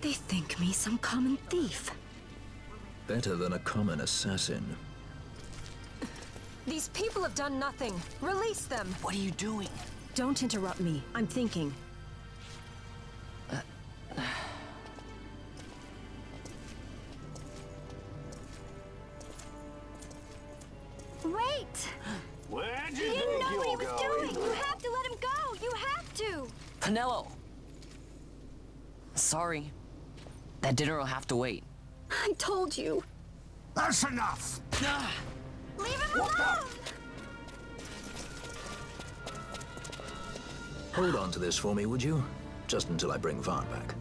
They think me some common thief. Better than a common assassin. These people have done nothing. Release them. What are you doing? Don't interrupt me. I'm thinking. To! Pinello! Sorry. That dinner will have to wait. I told you. That's enough! Ah, Leave him alone! Hold on to this for me, would you? Just until I bring Vaughn back.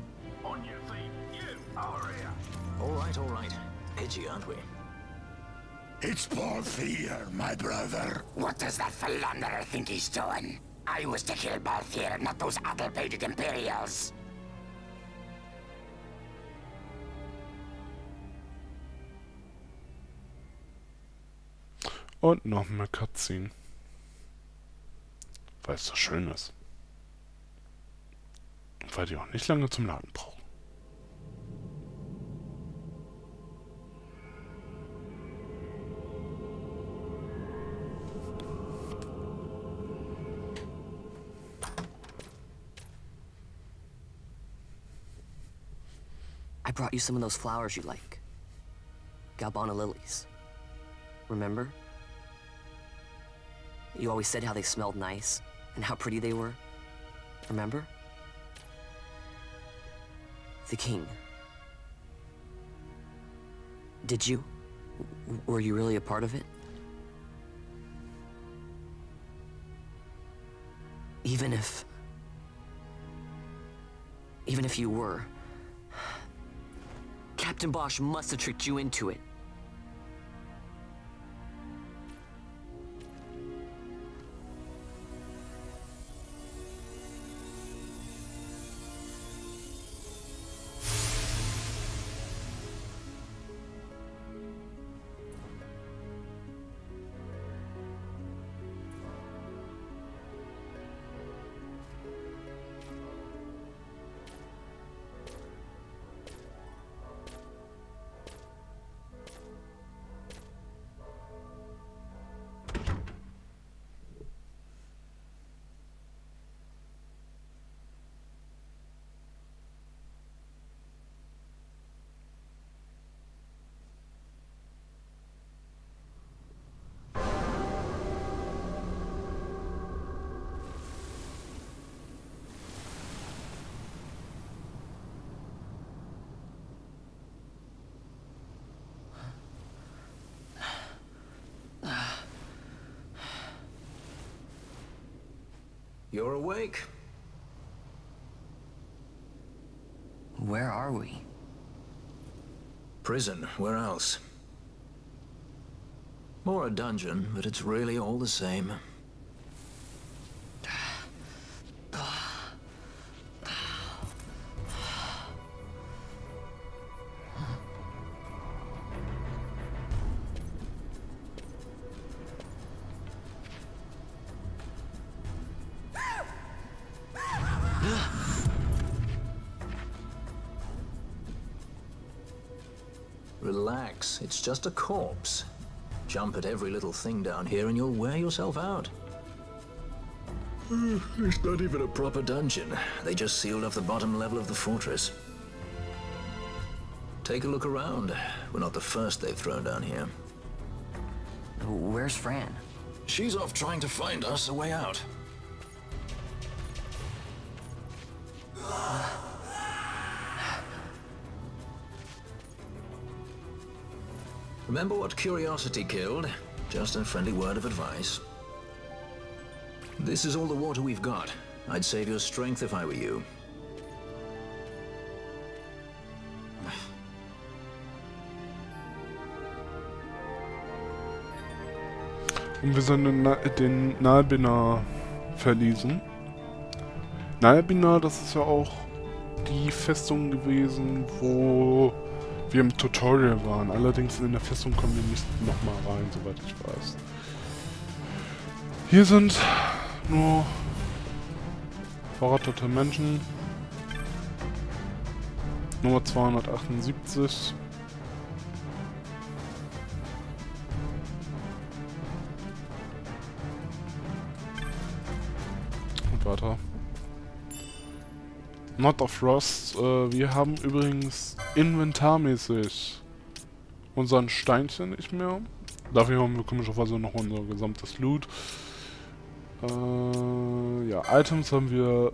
On your feet, you over here! All right, all right. Edgy, aren't we? It's Paul Fear, my brother. What does that philanderer think he's doing? I was to kill Balthier, not those addle-pated Imperials. Und noch mehr Cutscene. Weil es so schön ist. Und weil die auch nicht lange zum Laden brauchen. Brought you some of those flowers you like. Galbana lilies. Remember? You always said how they smelled nice and how pretty they were. Remember? The king. Did you? W- Were you really a part of it? Even if. Even if you were. Captain Bosch must have tricked you into it. You're awake? Where are we? Prison, where else? More a dungeon, but it's really all the same. It's just a corpse. Jump at every little thing down here and you'll wear yourself out. Uh, it's not even a proper dungeon. They just sealed off the bottom level of the fortress. Take a look around. We're not the first they've thrown down here. Where's Fran? She's off trying to find us a way out. Remember what curiosity killed? Just a friendly word of advice. This is all the water we've got. I'd save your strength if I were you. Und wir sollen den, Na den Nalbina verließen. Nalbina, das ist ja auch die Festung gewesen, wo wir im Tutorial waren. Allerdings in der Festung kommen wir nicht nochmal rein, soweit ich weiß. Hier sind nur verrottete Menschen. Nummer 278. Und weiter. Not of Frost. Äh, wir haben übrigens inventarmäßig unseren Steinchen nicht mehr. Dafür haben wir komischerweise noch unser gesamtes Loot. Äh, ja, Items haben wir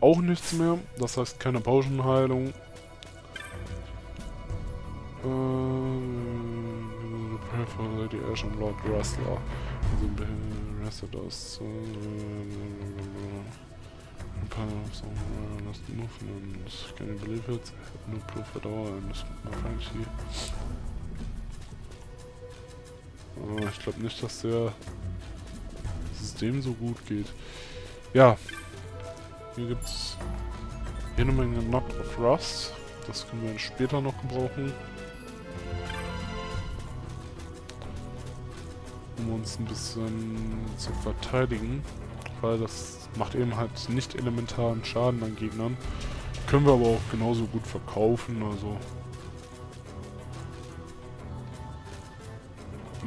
auch nichts mehr. Das heißt keine Potion-Heilung. Äh, Prepare for Lady Ash Lord Rustler. Also, restet aus. Last movement. Can you believe it? No proof at all. And apparently. Aber ich glaube nicht, dass der System so gut geht. Ja. Hier gibt es jede Menge Knock of Rust. Das können wir dann später noch gebrauchen. Um uns ein bisschen zu verteidigen. Weil das macht eben halt nicht elementaren Schaden an Gegnern. Können wir aber auch genauso gut verkaufen, also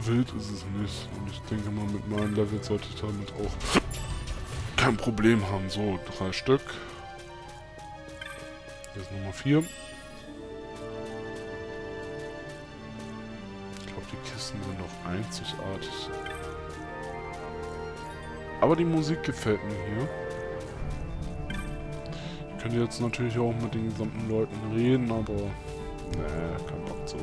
wild ist es nicht. Und ich denke mal, mit meinem Level sollte ich damit auch kein Problem haben. So, drei Stück. Ist Nummer vier. Ich glaube, die Kisten sind noch einzigartig. Aber die Musik gefällt mir hier. Ich könnte jetzt natürlich auch mit den gesamten Leuten reden, aber... Nee, kein Bock zu.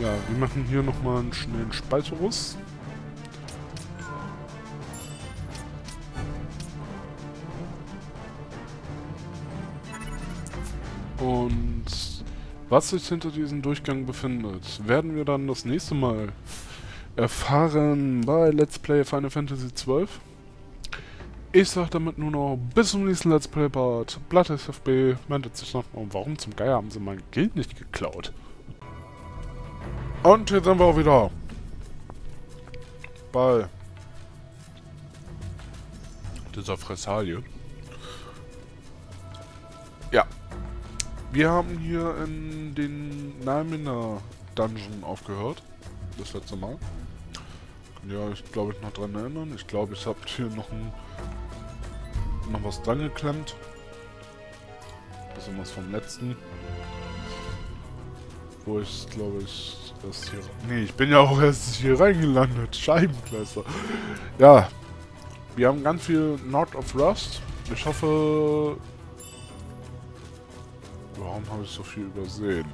Ja, wir machen hier nochmal einen schnellen Speicherus. Was sich hinter diesem Durchgang befindet, werden wir dann das nächste Mal erfahren bei Let's Play Final Fantasy XII. Ich sag damit nur noch bis zum nächsten Let's Play Part. Blatt SFB meldet sich nochmal. Warum zum Geier haben sie mein Geld nicht geklaut? Und jetzt sind wir auch wieder bei dieser Fressalie. Wir haben hier in den Nalmina Dungeon aufgehört. Das letzte Mal. Ja, ich glaube ich noch dran erinnern. Ich glaube, ich habe hier noch ein noch was dran geklemmt. Bisschen was vom letzten. Wo ich, glaube ich, erst hier... Nee, ich bin ja auch erst hier reingelandet. Scheibenkleister. Ja. Wir haben ganz viel Not of Rust. Ich hoffe... Warum habe ich so viel übersehen?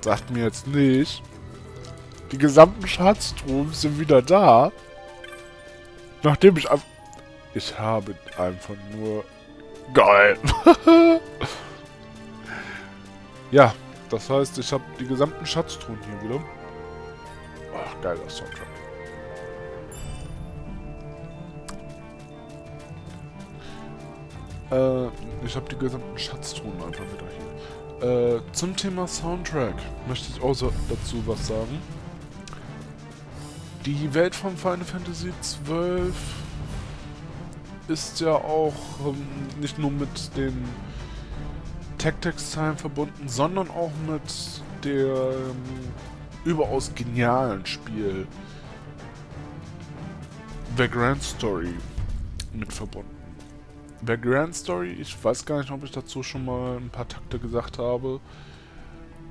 Sagt mir jetzt nicht. Die gesamten Schatztruhen sind wieder da. Nachdem ich... Ich habe einfach nur... Geil. Ja, das heißt, ich habe die gesamten Schatztruhen hier wieder. Ach, geiler Soundtrack. Äh, ich habe die gesamten Schatztruhen einfach wieder hier. Äh, zum Thema Soundtrack möchte ich auch so dazu was sagen. Die Welt von Final Fantasy XII ist ja auch ähm, nicht nur mit den Tactics-Teilen verbunden, sondern auch mit dem überaus genialen Spiel The Grand Story mit verbunden. The Grand Story, ich weiß gar nicht, ob ich dazu schon mal ein paar Takte gesagt habe.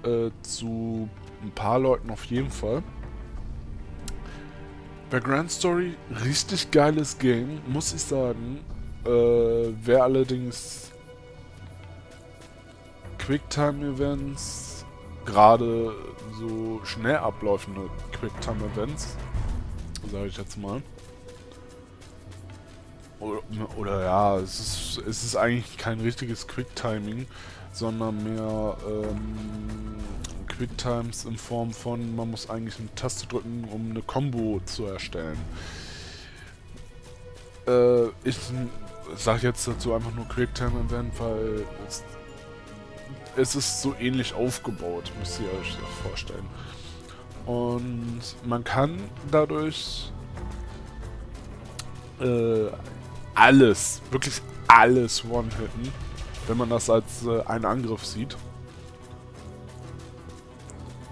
Äh, zu ein paar Leuten auf jeden Fall. The Grand Story, richtig geiles Game, muss ich sagen. Äh, wer allerdings Quicktime-Events, gerade so schnell ablaufende Quicktime-Events, sage ich jetzt mal. Oder, oder, ja, es ist, es ist eigentlich kein richtiges Quicktiming, sondern mehr ähm, Quicktimes in Form von, man muss eigentlich eine Taste drücken, um eine Combo zu erstellen. Äh, ich sag jetzt dazu einfach nur Quicktime Event, weil es, es ist so ähnlich aufgebaut, müsst ihr euch das vorstellen. Und man kann dadurch äh, alles, wirklich alles one-hitten, wenn man das als äh, einen Angriff sieht.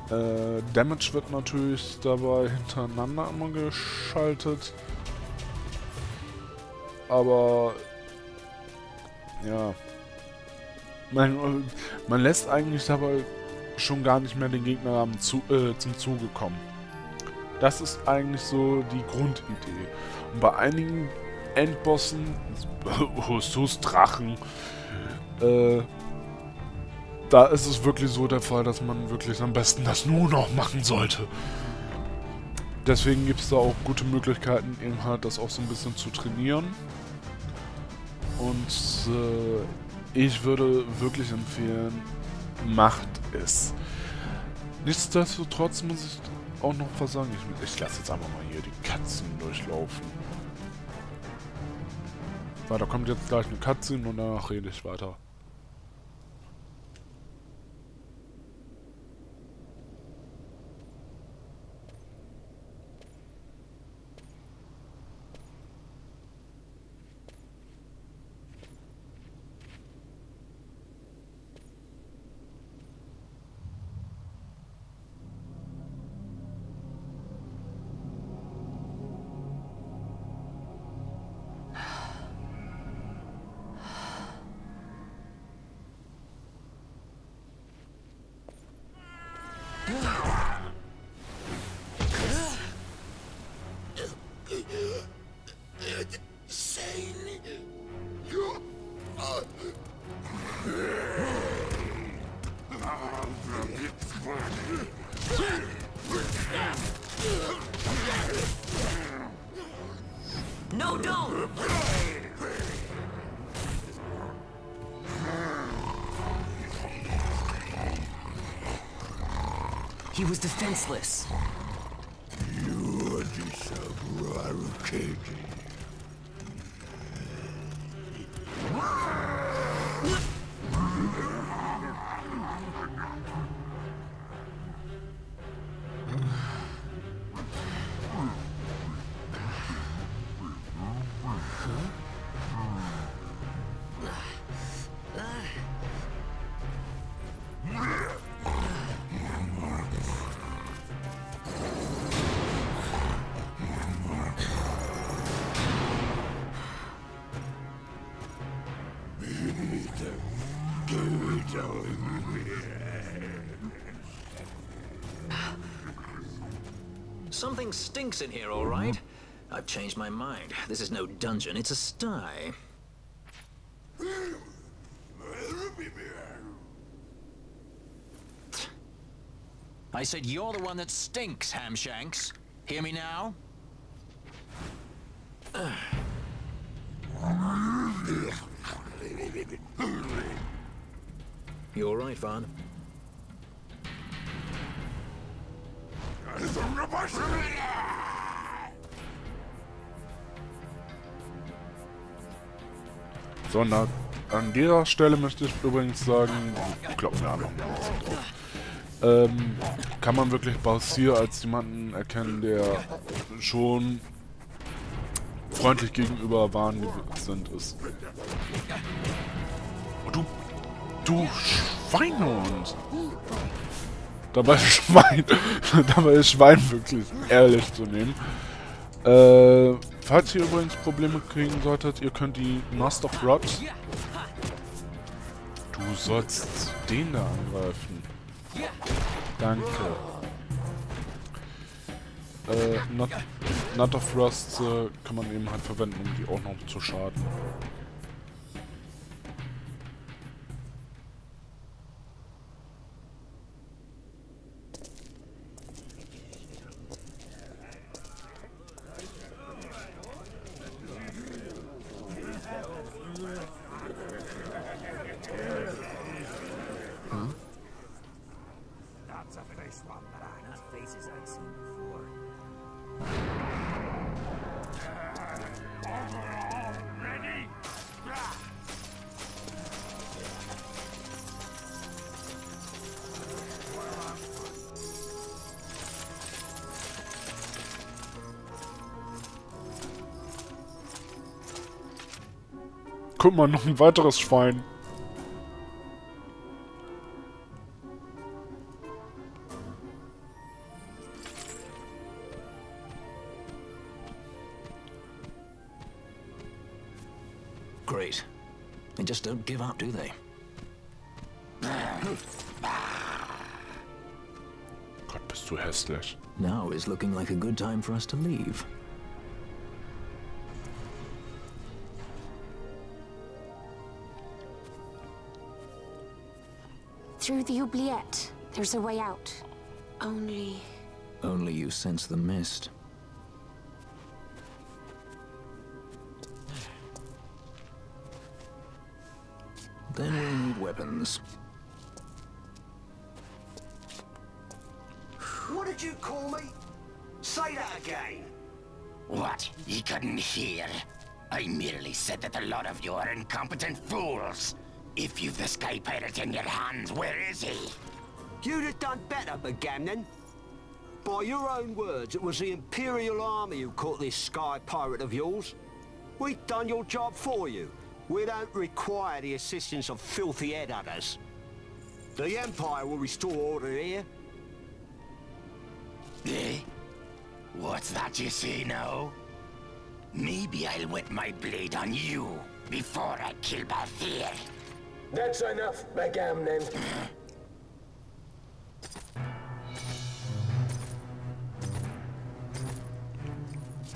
Äh, Damage wird natürlich dabei hintereinander immer geschaltet. Aber ja, man, man lässt eigentlich dabei schon gar nicht mehr den Gegner zu, äh, zum Zuge kommen. Das ist eigentlich so die Grundidee. Und bei einigen Endbossen, Husus Drachen, äh, da ist es wirklich so der Fall, dass man wirklich am besten das nur noch machen sollte. Deswegen gibt es da auch gute Möglichkeiten, eben halt das auch so ein bisschen zu trainieren. Und äh, ich würde wirklich empfehlen, macht es. Nichtsdestotrotz muss ich auch noch was sagen. Ich, ich lasse jetzt einfach mal hier die Katzen durchlaufen. Da kommt jetzt gleich eine Cutscene und danach rede ich weiter. He was defenseless. You disagree. Something stinks in here, all right? I've changed my mind. This is no dungeon, it's a sty. I said you're the one that stinks, Hamshanks. Hear me now? You all right, Vaughn? So, na, an dieser Stelle möchte ich übrigens sagen, klopfen wir einfach mal. Ähm, kann man wirklich Bausier als jemanden erkennen, der schon freundlich gegenüber Waren sind ist. Oh, du, du Schweinehund! Dabei ist Schwein, dabei ist Schwein wirklich ehrlich zu nehmen. Äh, falls ihr übrigens Probleme kriegen solltet, ihr könnt die Master of Rod. Du sollst den da angreifen. Danke. Äh, Nut, Nut of Rust äh, kann man eben halt verwenden, um die auch noch zu schaden. Guck mal, noch ein weiteres Schwein. Great. They just don't give up, do they? Gott, bist du hässlich. Now is looking like a good time for us to leave. Through the oubliette. There's a way out. Only... Only you sense the mist. Then we'll need weapons. What did you call me? Say that again. What? You couldn't hear? I merely said that a lot of you are incompetent fools. If you've the Sky Pirate in your hands, where is he? You'd have done better, Bagamnon. By your own words, it was the Imperial Army who caught this Sky Pirate of yours. We've done your job for you. We don't require the assistance of filthy headhunters. The Empire will restore order here. Eh? What's that you say now? Maybe I'll wet my blade on you before I kill Balthier. That's enough, Bagamnon.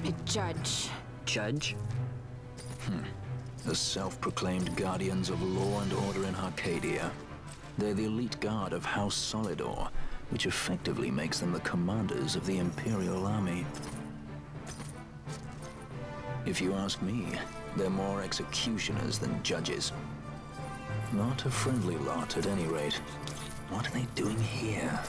A judge. Judge? Hmm. The self-proclaimed guardians of law and order in Arcadia. They're the elite guard of House Solidor, which effectively makes them the commanders of the Imperial Army. If you ask me, they're more executioners than judges. Not a friendly lot, at any rate. What are they doing here?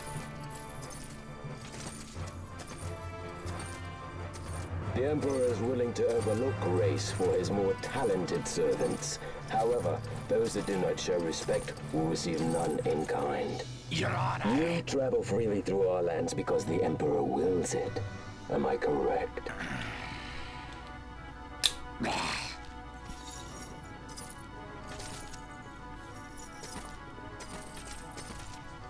The Emperor is willing to overlook race for his more talented servants. However, those that do not show respect will receive none in kind. Your Honor. You travel freely through our lands because the Emperor wills it. Am I correct?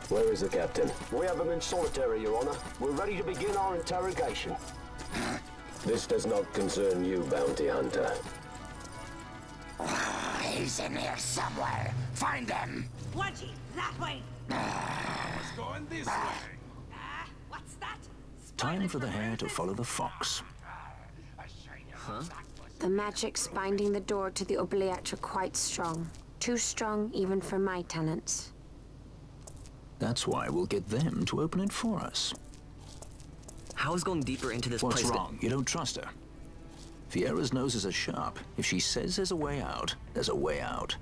Where is the captain? We have him in solitary, Your Honor. We're ready to begin our interrogation. This does not concern you, bounty hunter. Ah, he's in here somewhere. Find him. Wedgie, that way! Ah. Going this ah. way. Ah, what's that? Time for the hare to follow the fox. The magics binding the door to the oubliette are quite strong. Too strong even for my talents. That's why we'll get them to open it for us. How's going deeper into this What's place? that- wrong? You don't trust her. Fiera's noses are sharp. If she says there's a way out, there's a way out.